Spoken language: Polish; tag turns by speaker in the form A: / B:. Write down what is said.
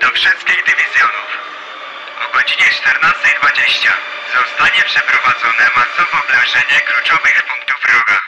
A: do wszystkich dywizjonów. O godzinie 14.20 zostanie przeprowadzone masowe oblężenie kluczowych punktów wroga.